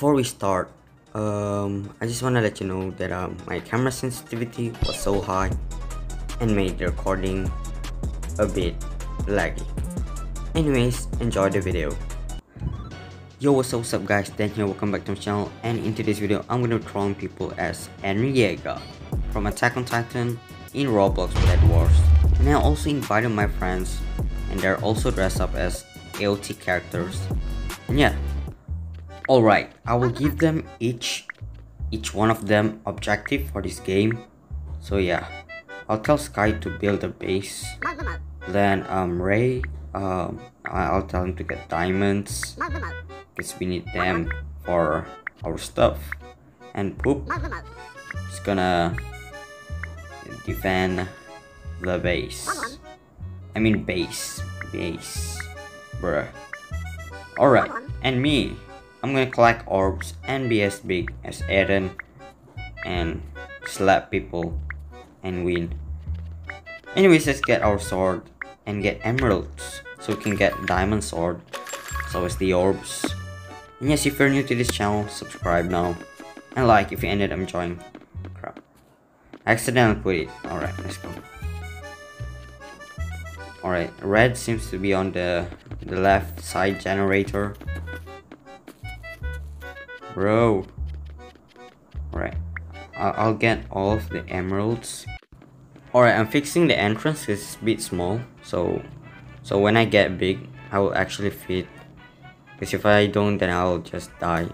before we start, um, I just want to let you know that um, my camera sensitivity was so high and made the recording a bit laggy. Anyways, enjoy the video. Yo, what's up, what's up guys, Dan here, welcome back to my channel and in today's video I'm gonna be trolling people as Eren Yeager from Attack on Titan in Roblox Bed Wars. And I also invited my friends and they're also dressed up as AOT characters. And yeah, alright, I will give them each each one of them objective for this game. So yeah, I'll tell Sky to build a base. Then um Ray, um I'll tell him to get diamonds because we need them for our stuff. And Poop is gonna defend the base. I mean base, base, bruh. Alright, and me, I'm gonna collect orbs and be as big as Eren and slap people and win. Anyways, let's get our sword and get emeralds so we can get diamond sword. So is the orbs. And yes, if you're new to this channel, subscribe now. And like if you ended up enjoying. Crap. I accidentally put it. Alright, let's go. Alright, red seems to be on the, the left side generator. Bro. Alright. I'll, I'll get all of the emeralds. Alright, I'm fixing the entrance it's a bit small. So, so when I get big, I will actually fit. Because if I don't, then I'll just die.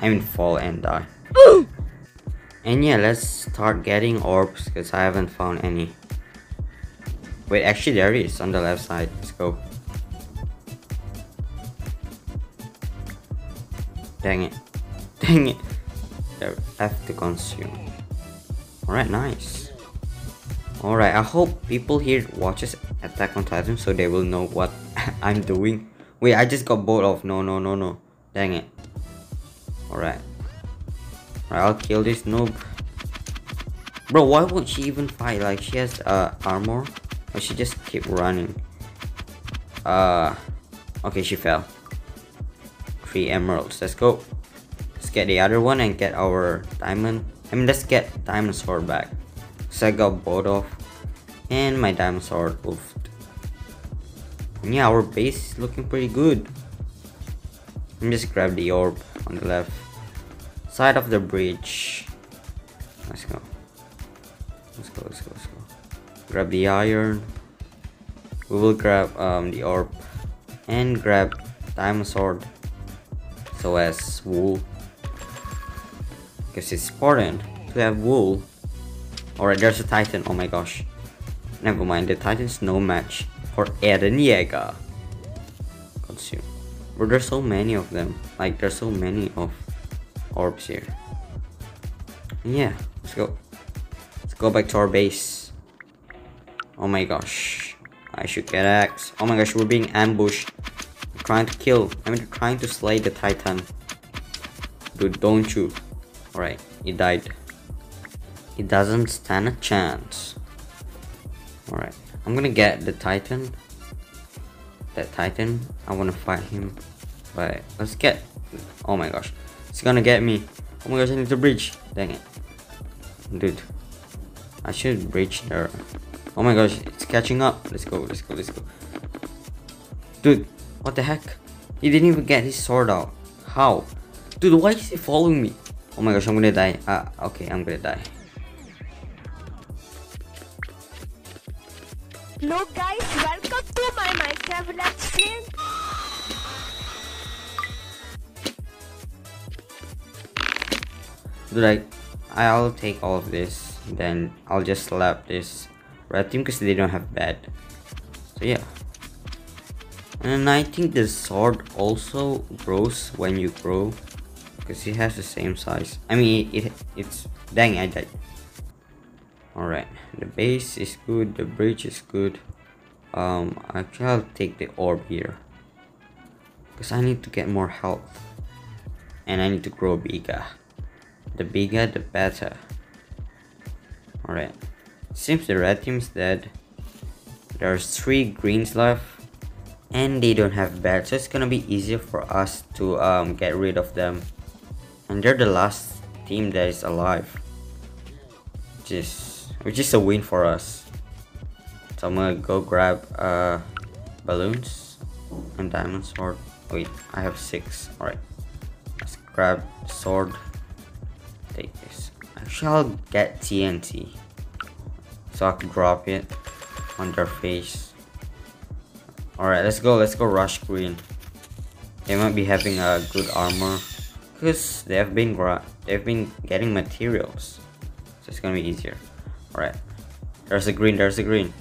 I mean fall and die. and yeah, let's start getting orbs because I haven't found any. Wait, actually there is on the left side. Let's go. Dang it. Dang it. F to consume. Alright, nice. Alright, I hope people here watches Attack on Titan so they will know what I'm doing. Wait, I just got bored of. No, no, no, no. Dang it. Alright. Alright, I'll kill this noob. Bro, why won't she even fight? Like, she has uh, armor. Or she just keep running. Uh, okay, she fell. Three emeralds. Let's go. Get the other one and get our diamond. I mean, let's get diamond sword back. So I got both off. And my diamond sword oofed. And yeah, our base is looking pretty good. Let me just grab the orb on the left side of the bridge. Let's go. Let's go, let's go, let's go. Grab the iron. We will grab um, the orb and grab diamond sword so as wool because it's important to have wool alright there's a titan. Oh my gosh. Never mind the titan's no match for Eren Yeager. Consume but there's so many of them. Like there's so many of orbs here. Yeah let's go. Let's go back to our base. Oh my gosh. I should get axe. Oh my gosh we're being ambushed. Trying to kill. I mean trying to slay the titan. Dude don't you alright he died. He doesn't stand a chance. Alright. I'm gonna get the titan. That titan. I wanna fight him. But let's get. Oh my gosh. It's gonna get me. Oh my gosh I need to bridge. Dang it. Dude. I should bridge there. Oh my gosh it's catching up. Let's go let's go let's go. Dude what the heck? He didn't even get his sword out. How? Dude, why is he following me? Oh my gosh, I'm gonna die. Ah, okay, I'm gonna die. Hello guys, welcome to my Minecraft Let's Play. Dude, I, I'll take all of this. Then I'll just slap this red team because they don't have bed. So yeah. And I think the sword also grows when you grow. Because it has the same size. I mean, it, it's... Dang, I died. Alright, the base is good, the bridge is good. Um, actually I'll take the orb here. Because I need to get more health. And I need to grow bigger. The bigger, the better. Alright. Seems the red team's dead. There's three greens left and they don't have beds so it's gonna be easier for us to um, get rid of them And they're the last team that is alive. Which is, which is a win for us. So I'm gonna go grab uh, balloons and diamond sword. Wait, I have six. Alright. Let's grab sword. Take this. Actually, I'll get TNT. So I can drop it on their face. Alright, let's go. Let's go rush green. They might be having a good armor. Because they have been they've been getting materials. So it's gonna be easier. Alright. There's a green, there's a green.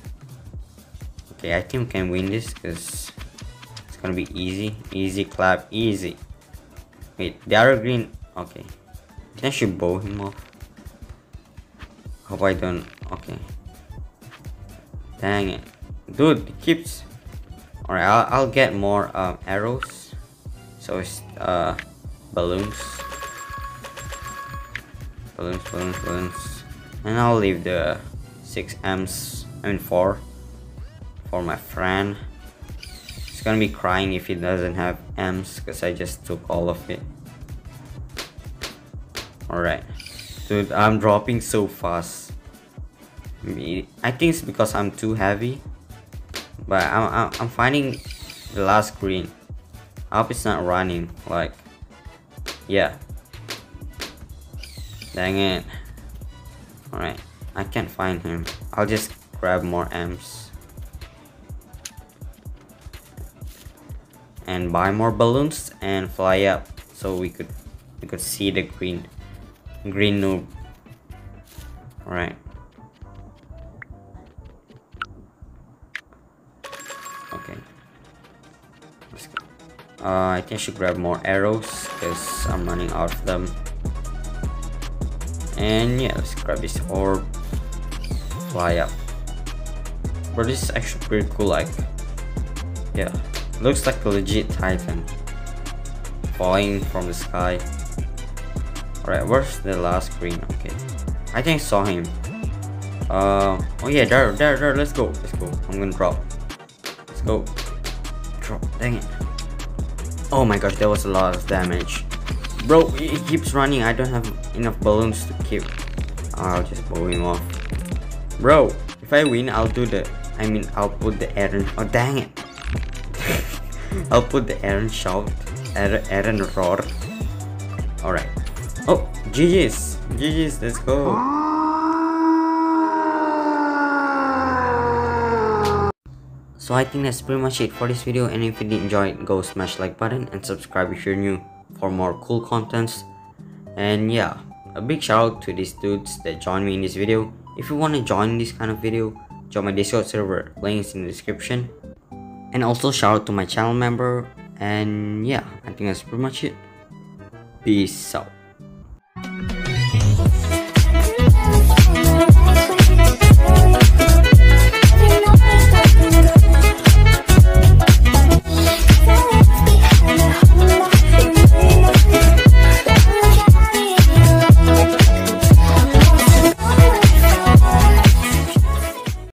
Okay, I think we can win this because it's gonna be easy. Easy clap, easy. Wait, the other green okay. Can I should bow him off. Hope I don't okay. Dang it. Dude, it keeps Alright, I'll, I'll get more um, arrows. So it's uh balloons. Balloons, balloons, balloons. And I'll leave the 6 M's, I mean 4, for my friend. He's gonna be crying if he doesn't have M's because I just took all of it. Alright. Dude, I'm dropping so fast. I think it's because I'm too heavy. But I'm, I'm, I'm finding the last green. I hope it's not running. Like, yeah. Dang it. Alright, I can't find him. I'll just grab more amps. And buy more balloons and fly up so we could we could see the green green noob. Alright. Uh, I think I should grab more arrows because I'm running out of them. And yeah, let's grab this orb. Fly up. Bro, this is actually pretty cool, like... Yeah, looks like a legit titan. Falling from the sky. Alright, where's the last green? Okay. I think I saw him. Uh, oh yeah, there, there, there, let's go, let's go. I'm gonna drop. Let's go. Drop, dang it. Oh my gosh, that was a lot of damage. Bro, it keeps running. I don't have enough balloons to keep. I'll just blow him off. Bro, if I win, I'll do the. I mean, I'll put the Eren. Oh, dang it. I'll put the Eren shout. Eren, roar. Alright. Oh, GG's. GG's, let's go. Ah. So I think that's pretty much it for this video and if you did enjoy it, go smash like button and subscribe if you're new for more cool contents. And yeah, a big shout out to these dudes that joined me in this video. If you want to join this kind of video, join my Discord server, link is in the description. And also shout out to my channel member. And yeah, I think that's pretty much it. Peace out.